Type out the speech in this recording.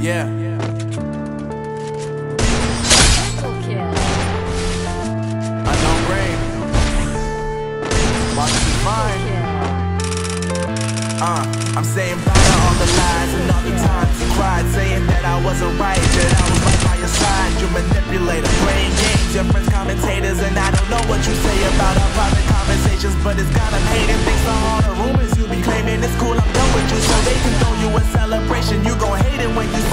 Yeah. Triple kill. know grave. Lost his mine? Uh, I'm saying bye to all the lies and all the times you cried, saying that I wasn't right, that I was right by your side. You manipulator, playing games, different commentators, and I don't know what you say about our private conversations, but it's got them hating. Thanks to all the rumors you be claiming, it's cool. I'm done with you, so they can throw you a celebration. You gon' hate it when you.